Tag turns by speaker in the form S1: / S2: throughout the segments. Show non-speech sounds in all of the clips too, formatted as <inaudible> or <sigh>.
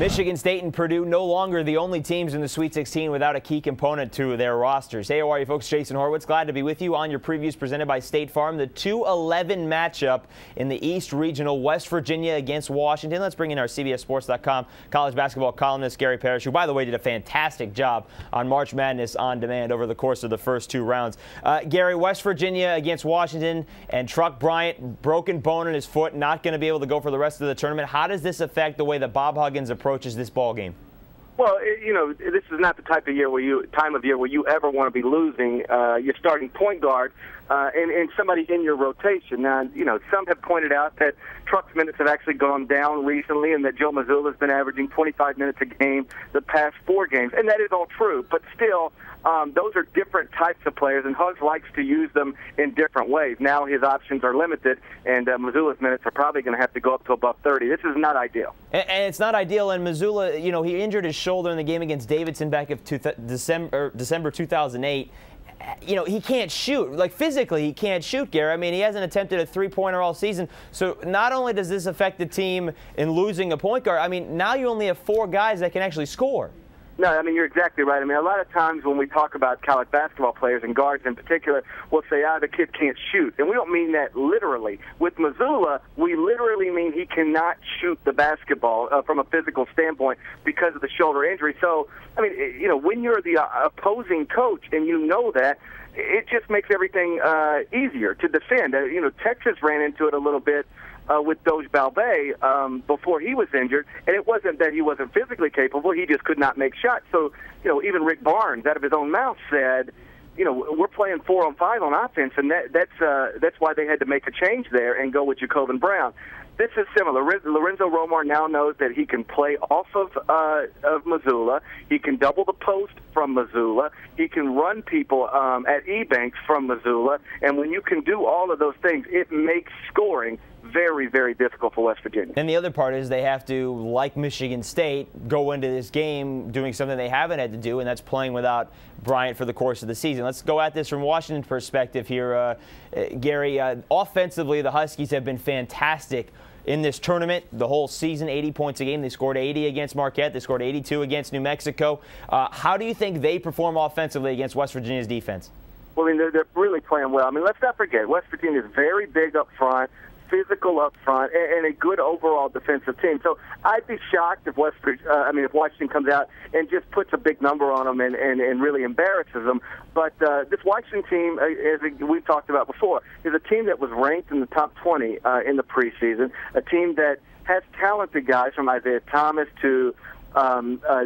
S1: Michigan State and Purdue no longer the only teams in the Sweet 16 without a key component to their rosters. Hey, how are you folks? Jason Horowitz, glad to be with you on your previews presented by State Farm. The 2-11 matchup in the East Regional, West Virginia against Washington. Let's bring in our CBSSports.com college basketball columnist Gary Parrish, who, by the way, did a fantastic job on March Madness on demand over the course of the first two rounds. Uh, Gary, West Virginia against Washington, and Truck Bryant, broken bone in his foot, not going to be able to go for the rest of the tournament. How does this affect the way that Bob Huggins approaches approaches this ball game?
S2: Well, you know, this is not the type of year where you time of year where you ever want to be losing uh, your starting point guard uh, and, and somebody in your rotation. Now, you know, some have pointed out that Truck's minutes have actually gone down recently, and that Joe Mazzulla has been averaging 25 minutes a game the past four games, and that is all true. But still, um, those are different types of players, and Hugs likes to use them in different ways. Now his options are limited, and uh, Mazzulla's minutes are probably going to have to go up to above 30. This is not ideal.
S1: And, and, it's not ideal. And Mazzulla, you know, he injured his shoulder in the game against Davidson back of two, December, December 2008 you know, he can't shoot. Like physically, he can't shoot, Gary. I mean, he hasn't attempted a three-pointer all season. So not only does this affect the team in losing a point guard, I mean, now you only have four guys that can actually score.
S2: No, I mean you're exactly right. I mean a lot of times when we talk about college basketball players and guards in particular, we'll say, "Ah, the kid can't shoot," and we don't mean that literally. With Mazzulla, we literally mean he cannot shoot the basketball uh, from a physical standpoint because of the shoulder injury. So, I mean, you know, when you're the uh, opposing coach and you know that, it just makes everything uh, easier to defend. Uh, you know, Texas ran into it a little bit uh, with Dogus Balbay um, before he was injured, and it wasn't that he wasn't physically capable; he just could not make shots. So, you know, even Rick Barnes, out of his own mouth, said, "You know, we're playing four on five on offense, and that, that's uh, that's why they had to make a change there and go with J'Covan Brown." This is similar. Lorenzo Romar now knows that he can play off of uh, of Mazzulla. He can double the post from Mazzulla. He can run people um, at Ebanks from Mazzulla. And when you can do all of those things, it makes scoring very, very difficult for West Virginia.
S1: And the other part is they have to, like Michigan State, go into this game doing something they haven't had to do, and that's playing without Bryant for the course of the season. Let's go at this from Washington perspective here, uh, uh, Gary. Uh, offensively, the Huskies have been fantastic in this tournament the whole season 80 points a game they scored 80 against marquette they scored 82 against new mexico uh, how do you think they perform offensively against west virginia's defense
S2: well, I mean, they're, they're really playing well. I mean, let's not forget, West Virginia is very big up front physical up front, and, and a good overall defensive team. So I'd be shocked if West, uh, I mean, if Washington comes out and just puts a big number on them and, and, and really embarrasses them. But uh, this Washington team, uh, as we've talked about before, is a team that was ranked in the top 20 uh, in the preseason, a team that has talented guys from Isaiah Thomas to um, uh,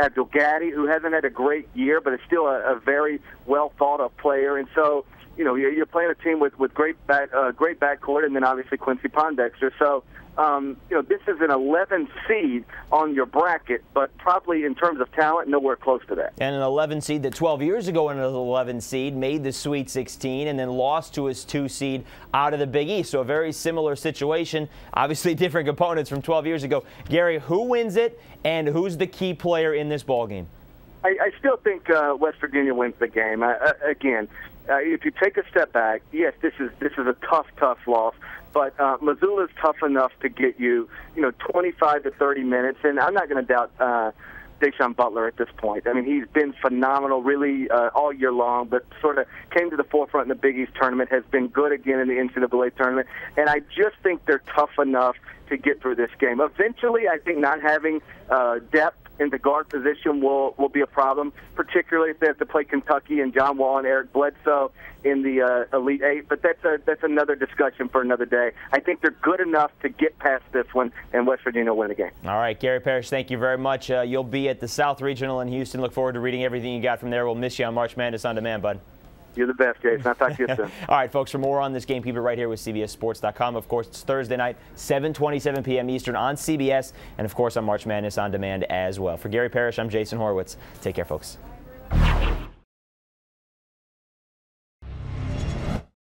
S2: Abdul Gaddy, who hasn't had a great year, but is still a, a very well thought of player. And so you know, you're, you're playing a team with with great back uh, great backcourt, and then obviously Quincy Pondexter. So, um, you know, this is an 11 seed on your bracket, but probably in terms of talent, nowhere close to that.
S1: And an 11 seed that 12 years ago, an 11 seed made the Sweet 16 and then lost to his two seed out of the Big East. So a very similar situation. Obviously, <laughs> different components from 12 years ago. Gary, who wins it, and who's the key player in this ball game?
S2: I, I still think uh, West Virginia wins the game. Uh, again, uh, if you take a step back, yes, this is this is a tough, tough loss. But uh, Mazzulla is tough enough to get you, you know, 25 to 30 minutes, and I'm not going to doubt uh, Da'Sean Butler at this point. I mean, he's been phenomenal, really, uh, all year long. But sort of came to the forefront in the Big East tournament, has been good again in the NCAA tournament, and I just think they're tough enough to get through this game. Eventually, I think not having uh, depth in the guard position will will be a problem, particularly if they have to play Kentucky and John Wall and Eric Bledsoe in the uh, Elite Eight. But that's a that's another discussion for another day. I think they're good enough to get past this one, and West Virginia will win the game.
S1: All right, Gary Parrish, thank you very much. Uh, you'll be at the South Regional in Houston. Look forward to reading everything you got from there. We'll miss you on March Madness on demand, bud.
S2: You're the best, Jason. I'll talk to you soon. <laughs>
S1: All right, folks, for more on this game, keep it right here with CBSSports.com. Of course, it's Thursday night, 7.27 p.m. Eastern on CBS, and of course on March Madness on demand as well. For Gary Parrish, I'm Jason Horowitz. Take care, folks.